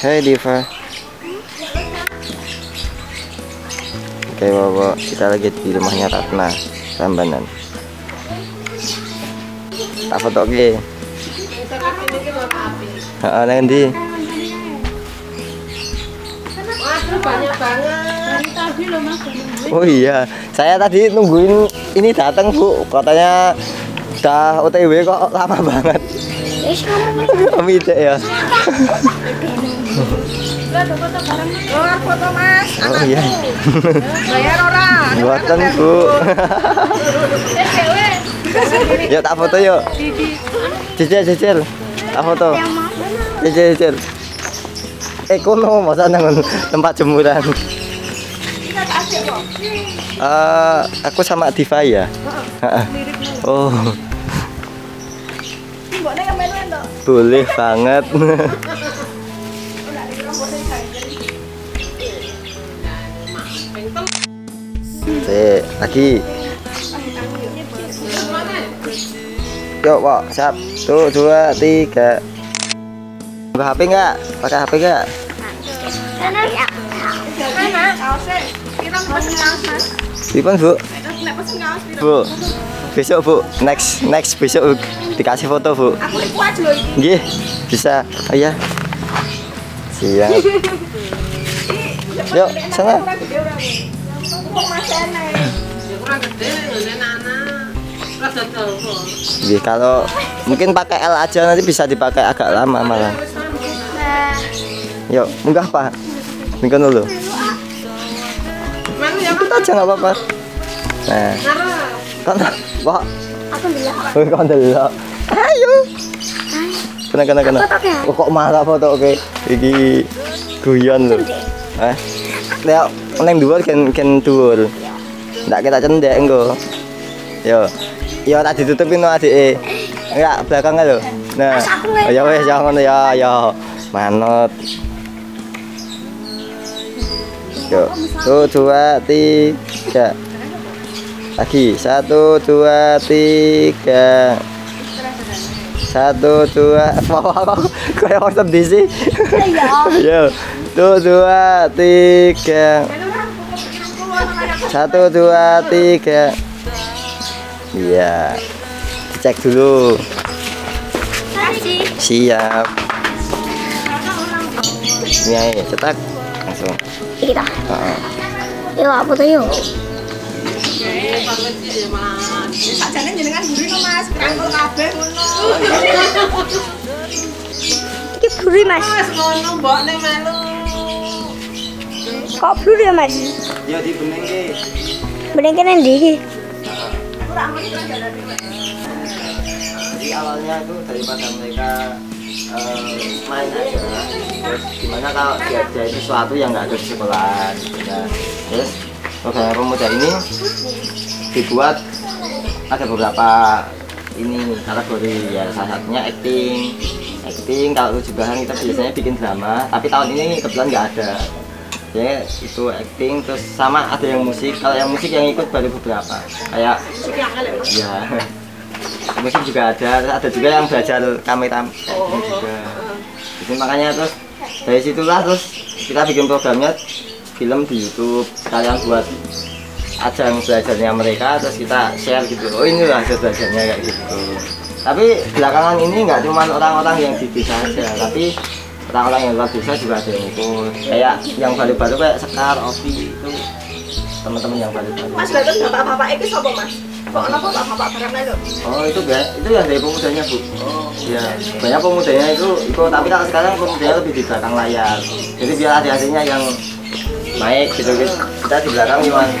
Hai Diva. Oke Bobo, kita lagi di rumahnya Ratna, Rambanan. Tak foto ke? Heeh, nanti. banyak banget. Oh iya, saya tadi nungguin ini datang Bu. Katanya udah OTW kok lama banget. Wis cek ya. Keluar foto mas. Oh iya. Bayar orang. Buatan Bu. Yuk tak foto yuk. Cicil cicil. Tak foto. Cicil cicil. Eh kono masa nang tempat jemuran. Eh, aku sama Diva ya. Heeh. Oh, boleh banget. Sik, lagi. Yuk, Pak, siap. Tuh, dua, tiga. Buka HP enggak? Pakai HP enggak? Mana? Kaosnya. Bu. Bu. Besok, Bu. Next, next besok dikasih foto, Bu. Aku. Nggih, bisa. Oh iya. Siap. Yuk, sana. Nggih, kalau mungkin pakai L aja nanti bisa dipakai agak lama malah. Yuk, munggah, Pak. Mungkin dulu. Ya Ikut aja nggak apa-apa. Nah, kan Pak. aku bilang Oh, kan dulu. Ayo. Kena kena kena. Ke? Oh, kok malah foto oke. Iki guyon lho. Eh. Lek neng dhuwur gen gen dhuwur. Ndak kita cendek engko. Yo. Yo tak ditutupin no adike. Enggak, belakangnya lho. Nah. Ya wes ya ngono ya, ya. Manut. Yuk, satu, dua, tiga. Lagi, satu, dua, tiga. Satu, dua, wah, kok kayak orang sedih sih. Yo, satu, dua, tiga. Satu, dua, tiga. Iya, cek dulu. Siap. Ini cetak langsung. Kita. Yuk, apa tuh yuk? Mas. Kabeh. Iki blur mas. Mas ngono mbok nek melu. Kok blur ya mas? Kan yang di Ora mau iki kan ada Jadi awalnya itu daripada mereka eh, main aja terus gimana kalau diajarin sesuatu yang nggak ada di sekolah gitu ya. terus program pemuda ini dibuat ada beberapa ini kategori. Ya salah satunya acting. Acting kalau tujuh kita biasanya bikin drama tapi tahun ini kebetulan nggak ada. Ya itu acting terus sama ada yang musik. Kalau yang musik yang ikut baru beberapa. Kayak ya musik juga ada. Terus ada juga yang belajar kamera kayak gini juga. Jadi makanya terus dari situlah terus kita bikin programnya film di YouTube sekalian buat ajang belajarnya mereka terus kita share gitu oh ini lah hasil belajarnya kayak gitu tapi belakangan ini nggak cuma orang-orang yang di desa aja tapi orang-orang yang luar desa juga ada yang ikut kayak yang baru-baru kayak Sekar, Opi itu teman-teman yang baru-baru Mas Gatot bapak-bapak iki sapa mas? Kok ana bapak-bapak barang lho? Oh itu enggak, itu yang dari pemudanya bu. Oh iya, banyak pemudanya itu ikut, tapi kalau sekarang pemudanya lebih di belakang layar. Jadi biar adik-adiknya yang naik gitu gitu. Kita di belakang mas.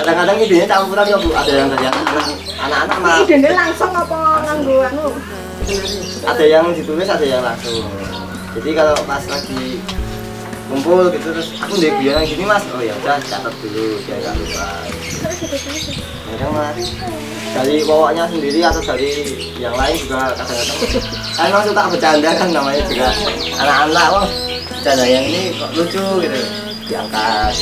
kadang-kadang idenya campuran ya bu. Ada yang dari anak anak-anak mah Idene langsung apa nganggo anu? ada yang ditulis, ada yang langsung. Jadi kalau pas lagi kumpul gitu terus aku udah guyonan gini mas. Oh ya udah catat dulu biar nggak lupa. Kadang mas dari bawanya sendiri atau dari yang lain juga kadang-kadang. Kan memang suka bercanda kan namanya juga anak-anak wah bercanda yang ini kok lucu gitu diangkat.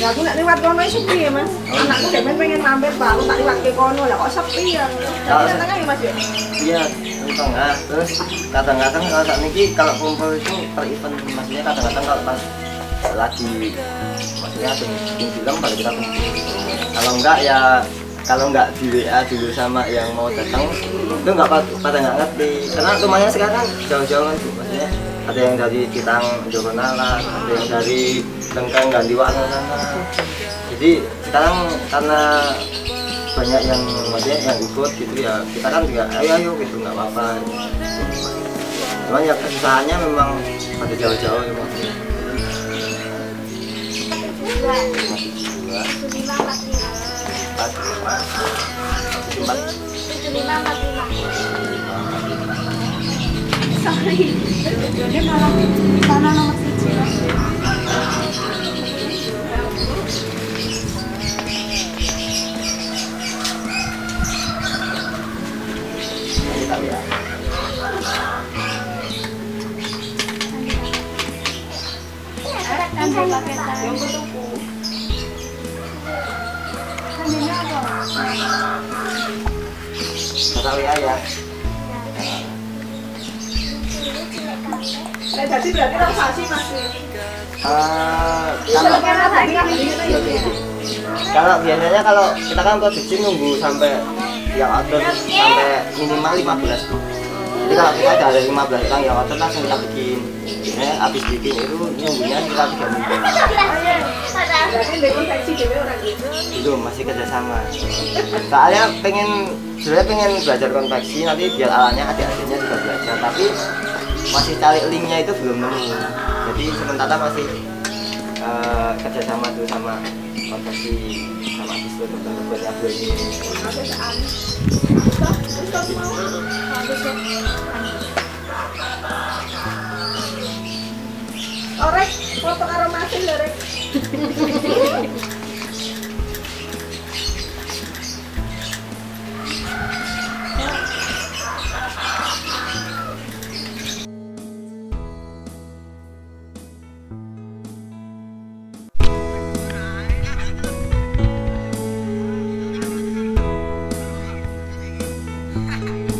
Ya aku nek liwat kono sepi ya Mas. Anakku demen pengen mampir Pak, aku tak liwat ke kono. Lah kok sepi ya. Tengah ya Mas ya. iya tengah terus kadang-kadang kalau saat ini kalau kumpul itu per event maksudnya kadang-kadang kalau pas lagi maksudnya ada bikin film baru kita kumpul kalau enggak ya kalau enggak di WA dulu sama yang mau datang itu enggak pa- pada nggak ngerti karena rumahnya sekarang jauh-jauh kan Bu. maksudnya ada yang dari Citang Jogonalan ada yang dari Tengkang Gandiwaan sana jadi sekarang karena banyak yang maksudnya yang ikut gitu ya. Kita kan juga ayo ayo gitu nggak apa-apa. Cuman ya kesusahannya memang pada jauh-jauh ya Sorry. Malah di sana nomor siji tak WA ya Eh, jadi berarti transaksi Mas. Eh, Kalau biasanya kalau kita kan produksi nunggu sampai yang order sampai minimal 15 kalau kita ada 15 orang yang order langsung kita bikin. Biasanya habis bikin itu nunggunya kita tiga minggu. Itu masih kerjasama. Soalnya pengen sebenarnya pengen belajar konveksi nanti biar alatnya adik-adiknya juga belajar. Tapi masih cari linknya itu belum nemu. Jadi sementara masih eh, kerjasama tuh sama konveksi sama siswa belum ini Orek, foto karo Mas lho, Rek. Bye.